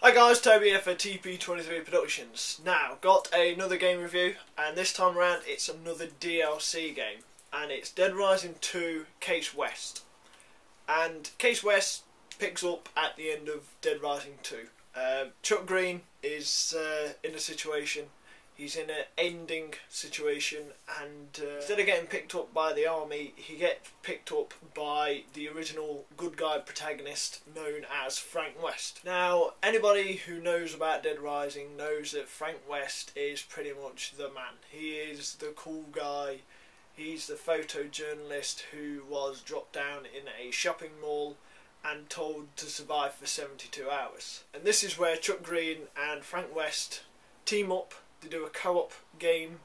Hi guys, Toby here for TP23 Productions. Now, got another game review, and this time around it's another DLC game, and it's Dead Rising 2 Case West. And Case West picks up at the end of Dead Rising 2. Uh, Chuck Greene is uh, in a situation he's in an ending situation and uh, instead of getting picked up by the army he gets picked up by the original good guy protagonist known as Frank West. Now anybody who knows about Dead Rising knows that Frank West is pretty much the man. He is the cool guy. He's the photojournalist who was dropped down in a shopping mall and told to survive for 72 hours. And this is where Chuck Greene and Frank West team up they do a co-op game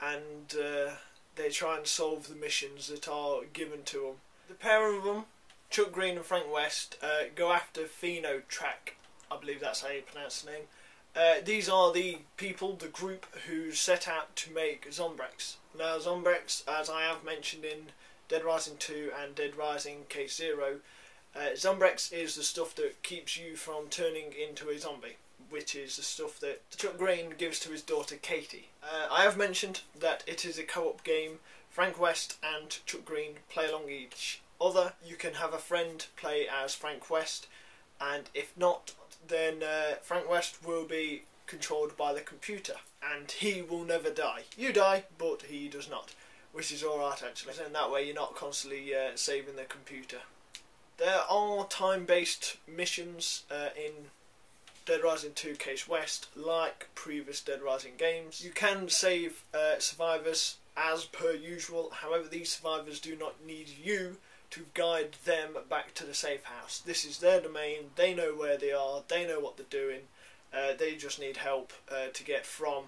and uh, they try and solve the missions that are given to them. The pair of them, Chuck Greene and Frank West, uh, go after Phenotrack. I believe that's how you pronounce the name. Uh, these are the people, the group, who set out to make Zombrex. Now, Zombrex, as I have mentioned in Dead Rising 2 and Dead Rising Case Zero, uh, Zombrex is the stuff that keeps you from turning into a zombie which is the stuff that Chuck Greene gives to his daughter Katie. Uh, I have mentioned that it is a co-op game. Frank West and Chuck Greene play along each other. You can have a friend play as Frank West, and if not, then uh, Frank West will be controlled by the computer, and he will never die. You die, but he does not, which is alright actually, and that way you're not constantly uh, saving the computer. There are time-based missions uh, in Dead Rising 2 Case West, like previous Dead Rising games. You can save uh, survivors as per usual, however these survivors do not need you to guide them back to the safe house. This is their domain, they know where they are, they know what they're doing, uh, they just need help uh, to get from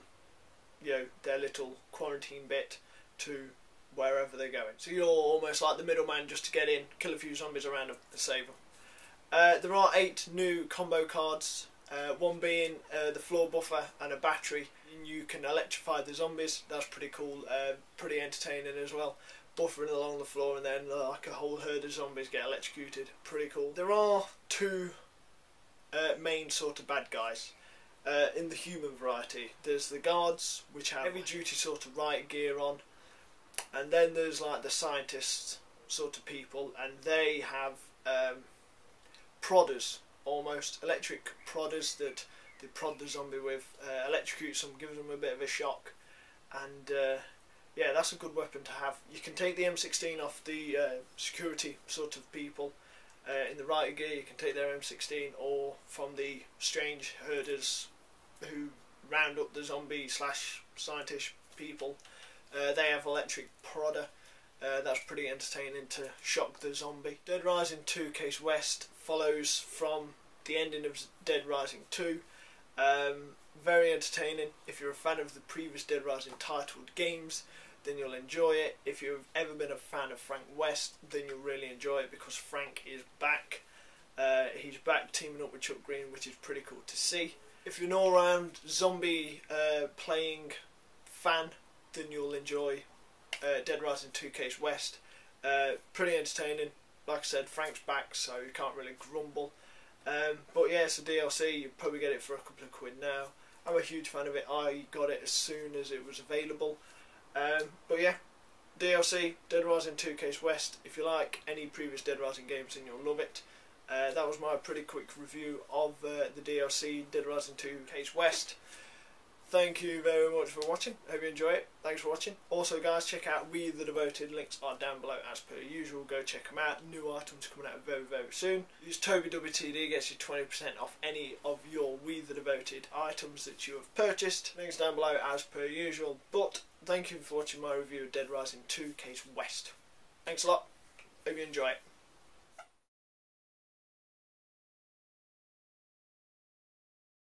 you know their little quarantine bit to wherever they're going. So you're almost like the middleman just to get in, kill a few zombies around them and save them. Uh, there are eight new combo cards uh, one being uh, the floor buffer and a battery. You can electrify the zombies. That's pretty cool. Uh, pretty entertaining as well. Buffering along the floor and then uh, like a whole herd of zombies get electrocuted. Pretty cool. There are two uh, main sort of bad guys. Uh, in the human variety, there's the guards, which have heavy duty sort of riot gear on, and then there's like the scientists sort of people, and they have um, prodders, almost electric prodders that they prod the zombie with, uh, electrocutes them, gives them a bit of a shock, and uh, yeah, that's a good weapon to have. You can take the M16 off the uh, security sort of people uh, in the riot gear. You can take their M16, or from the strange herders who round up the zombie slash scientist people. Uh, they have electric prodder. Uh, that's pretty entertaining to shock the zombie. Dead Rising 2 Case West follows from the ending of Dead Rising 2. Um, very entertaining. If you're a fan of the previous Dead Rising titled games, then you'll enjoy it. If you've ever been a fan of Frank West, then you'll really enjoy it because Frank is back. Uh, he's back teaming up with Chuck Greene, which is pretty cool to see. If you're an all-round zombie uh, playing fan, then you'll enjoy uh, Dead Rising 2 Case West. Uh, pretty entertaining. Like I said, Frank's back, so you can't really grumble. Um, but yeah, it's a DLC. You probably get it for a couple of quid now. I'm a huge fan of it. I got it as soon as it was available. Um, but yeah, DLC Dead Rising 2 Case West. If you like any previous Dead Rising games, then you'll love it. Uh, that was my pretty quick review of uh, the DLC Dead Rising 2 Case West. Thank you very much for watching. Hope you enjoy it. Thanks for watching. Also, guys, check out We the Devoted. Links are down below as per usual. Go check them out. New items coming out very, very soon. Use TobyWTD gets you 20% off any of your We the Devoted items that you have purchased. Links down below as per usual. But thank you for watching my review of Dead Rising 2 Case West. Thanks a lot. Hope you enjoy it.